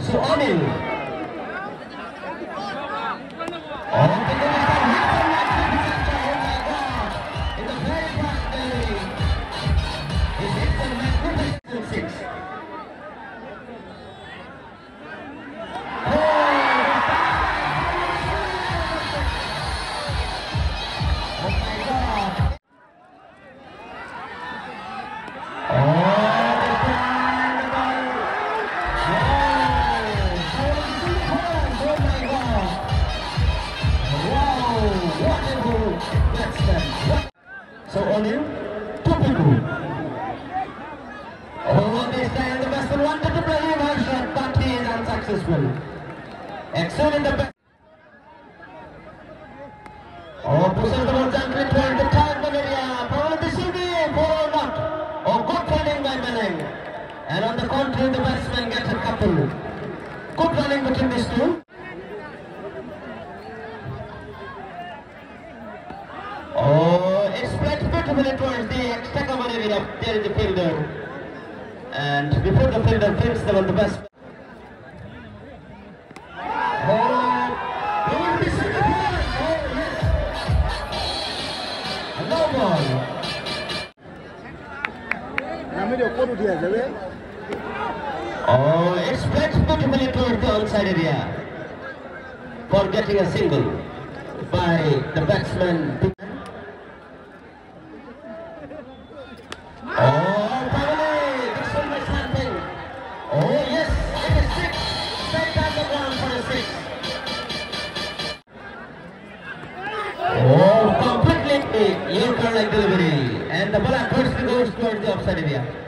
So. On So O'Neal, Tupiku. Oh, this time the best wanted to play him hard shot, but he is unsuccessful. Excellent And before the fielder thinks they were the best. Oh, it's played to toward the outside area for getting a single by the batsman. Completely Yorker-like delivery. And the ball unfortunately goes towards the offside area.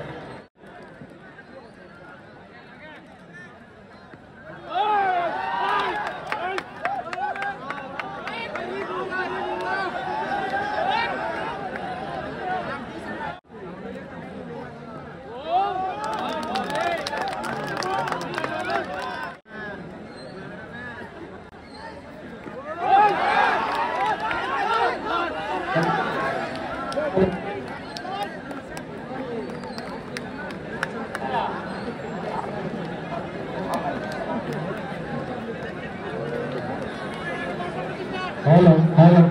Hello, hello.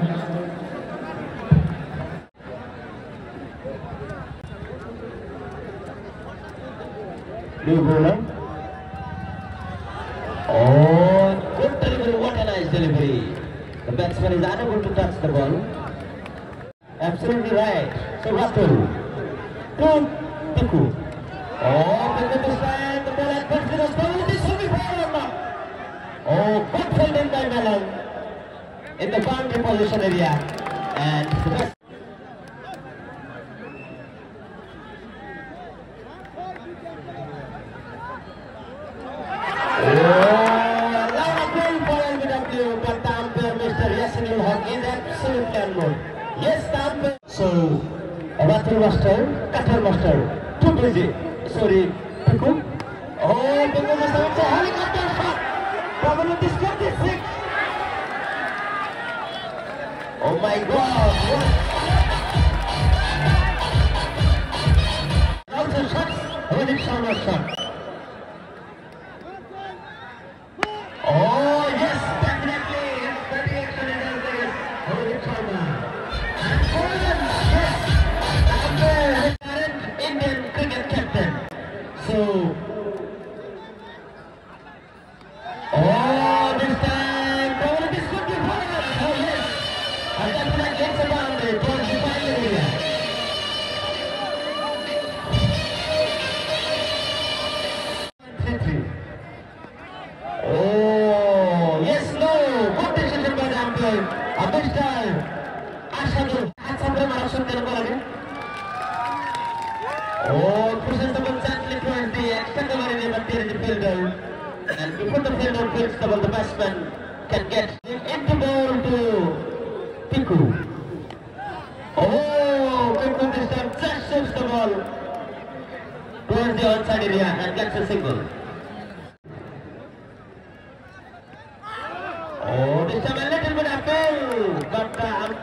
New bowler. Oh, good delivery, what a nice delivery. The batsman is unable to touch the ball. Absolutely right. So Ratul. In the boundary position area. And corner. Oh, the time, something I should tell about Oh, pushes the ball gently towards the extended there is the fielder. And before the fielder fields the the batsman can get into ball to. Oh, Piku this time just shifts the ball towards the outside area and gets a single. Oh, this time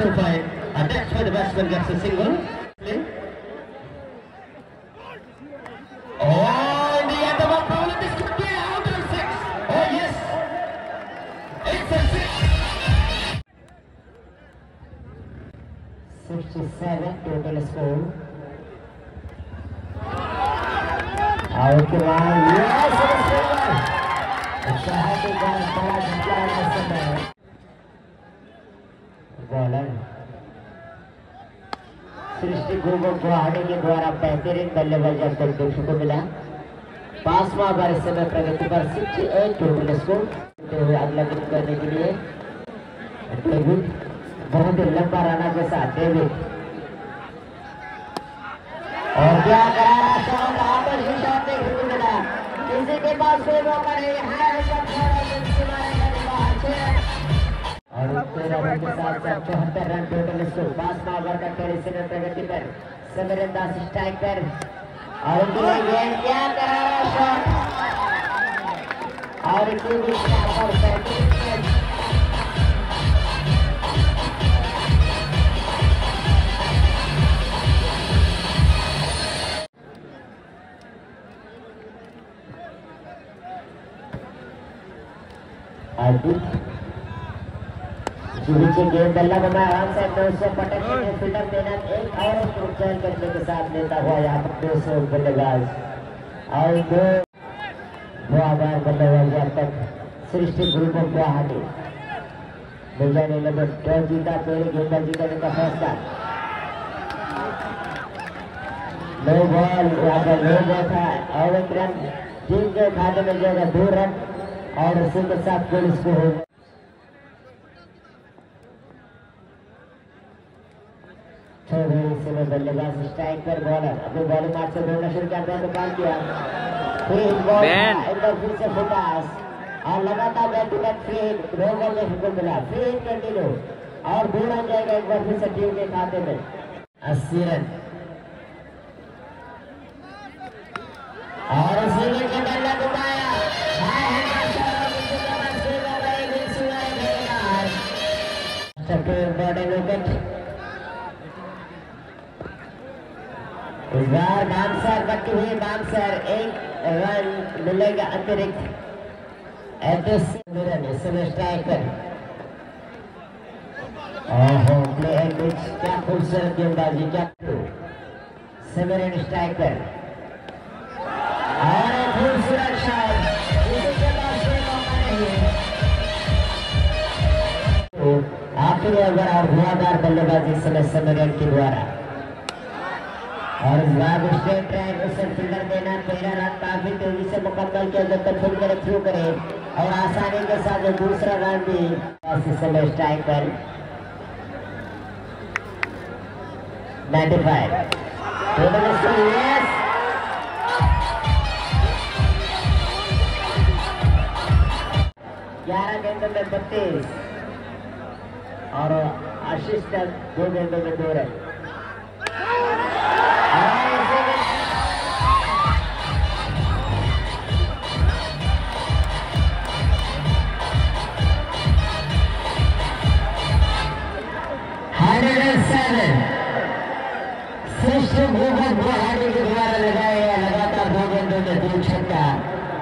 stood that's why the batsman gets a single. Oh, in the end this could be six. Oh yes, it's a six. Sixty-seven total score. Out to one. It is. It's a happy guy. Gogo Guwahati के द्वारा बेहतरीन बल्लेबाजी तक देखने को मिला पांचवा over इस समय प्रगति पर 68 टोटल स्कोर होते हुए अगला गेम करने के लिए डेविड बहुत ही लंबा राना के साथ डेविड और क्या करारा शॉट, आदर्श शॉट देखने को मिला। किसी के पास कोई मौका नहीं है तेरह रन के साथ साथ चौहत्तर रन टोटल स्कोर पाँच ओवर का तेईस रन प्रगति पर समीरन दास स्ट्राइक पर और गेंद क्या करारा शॉट और इसी यहाँ पर पैंतीस आदित्य नीचे गेंद बल्ला बना आराम से दो सौ पटक के फील्डर देना एक और चयन करने के साथ लेता हुआ यहाँ पर दो सौ बल्लेबाज और दो दो हज़ार बल्लेबाज अब तक Srishti group of Guwahati major ने लगभग टॉस जीता पहले गेंदबाजी करने का फैसला। नो बॉल यहाँ पर नो बॉल था। और एक रन टीम के खाते में जाएगा दो रन। और उसी के साथ गोल स्कोर हो बल्लेबाज स्ट्राइक पर बॉलर अपने बॉलिंग मार्च से बोलना शुरू किया तो काम किया फिर एक बार फिर से फुटास और लगातार बैक टू फ्री हिट दो बॉल में हिट मिला फ्री हिट कंटिन्यू और दो रन जाएगा एक बार फिर से टीम के खाते में अस्सी रन और उसी में के घुमाया हाय बॉडी विकेट बार बांसर बटी हुई एक रन मिलेगा अतिरिक्त। समय स्ट्राइकर ओहो प्ले एंड क्या गेंदबाजी, क्या सिमरन स्ट्राइकर और खूबसूरत शॉट तो आखिरी ओवर और धुआंधार बल्लेबाजी समय सिमरन के द्वारा। और इस बार स्ट्रेट ड्राइव उसे फील्डर देना पहला रन काफ़ी तेज़ी से मुकम्मल किया, जब तक फ़ील्ड करे थ्रू करे। और आसानी के साथ दूसरा रन भी स्ट्राइक पर 95 टोटल स्कोर यस ग्यारह गेंदों में बत्तीस। और आशीष तक दो गेंदों में दो रन। छक्का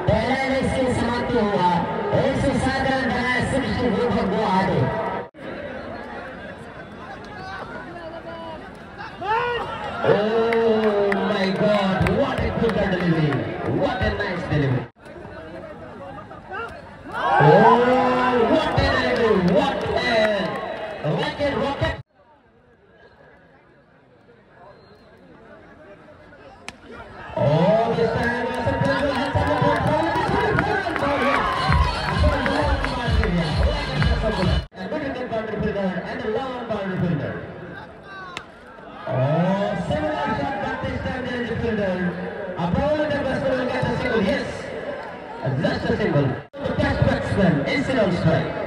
पहला की समाप्ति हुआ एक सौ सात रन बनाए श्रेष्ठ भूगोल आगे Oh my God! What a quick delivery! What a şartlar getirdi. Ooo, seven akşam the diye getirdi. Aboğul de basılın geçe single, yes. Just single. The best batsman, incident strike.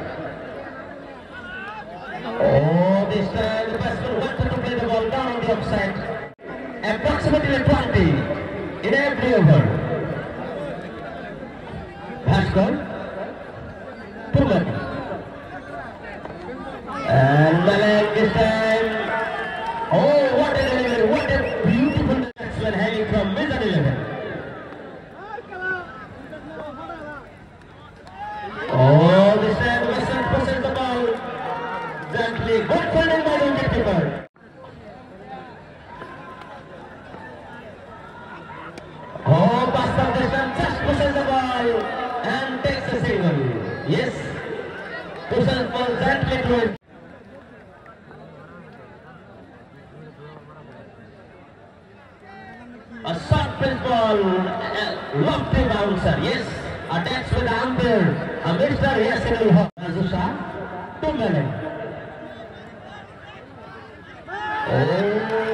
Oh.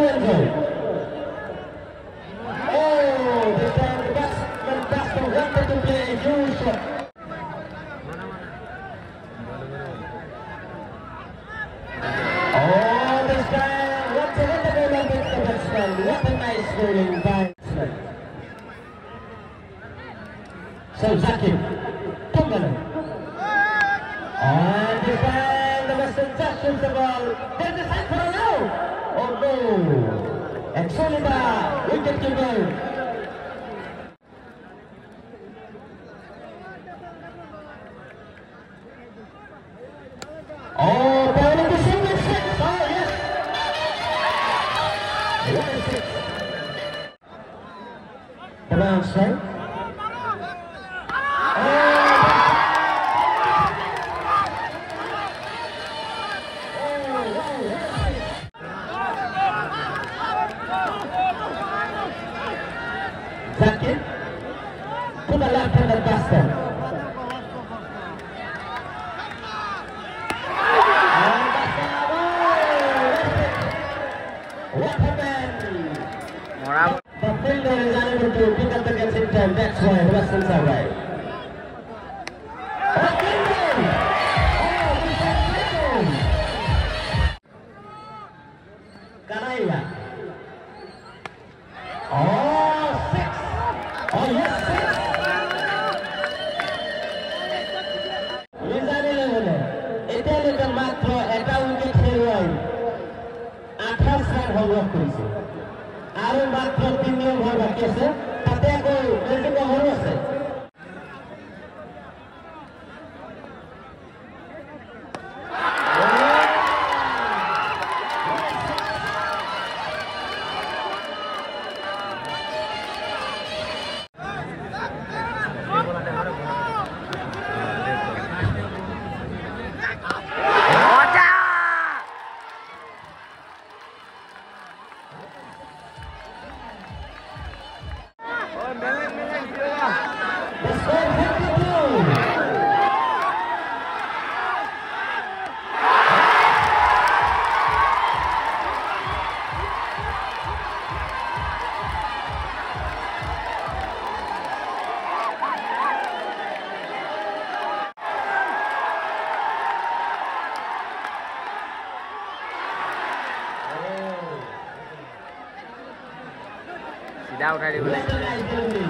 Thank you. 어. Morava. The fielder is unable to pick up the catch in time. That's why he are right. उठाएर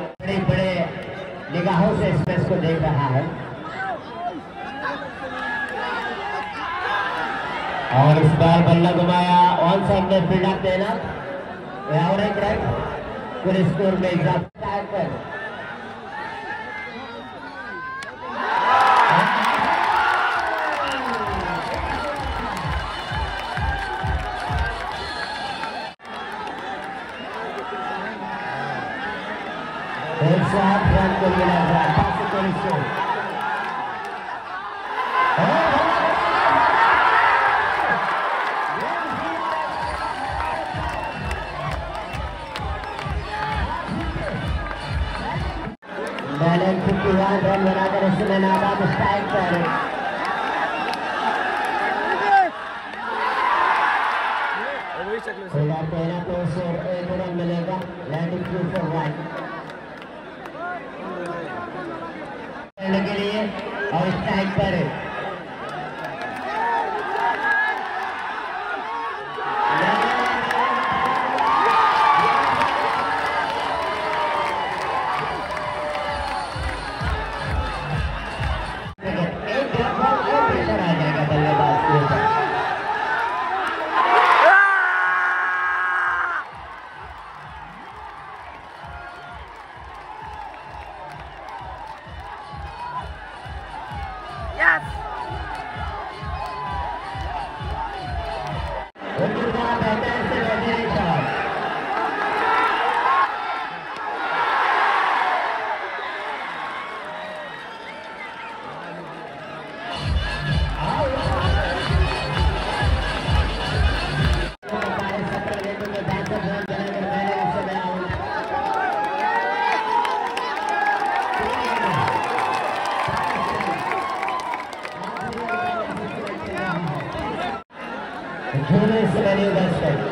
निगाहों से match को देख रहा है। और इस बार बल्ला घुमाया ऑन साइड में फील्डर देना और एक रन पूरे स्कोर में इजाफा पर एक सौ आठ रन को मिला था पाँच सौ बैलेंस फिफ्टी वन रन बनाकर इस नाबाद स्ट्राइक पर खुला पहला तो उसे एक रन मिलेगा लैंडिंग टू फॉर वन करने के लिए और स्ट्राइक पर झूले से दर्शक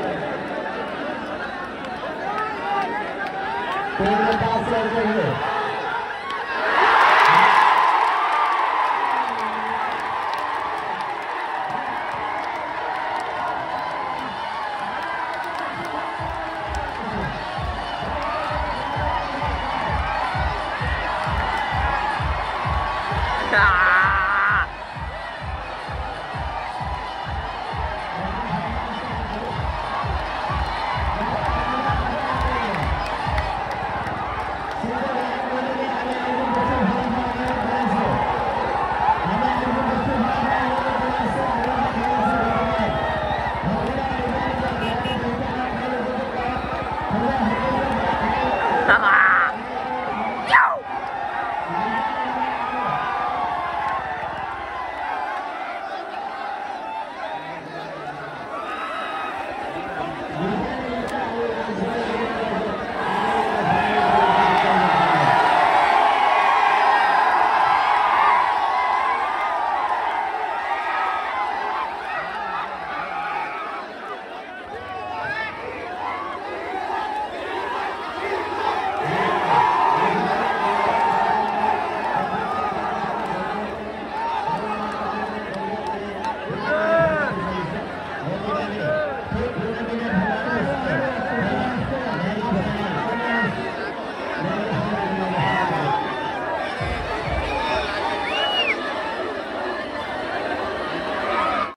तीन पास रन चाहिए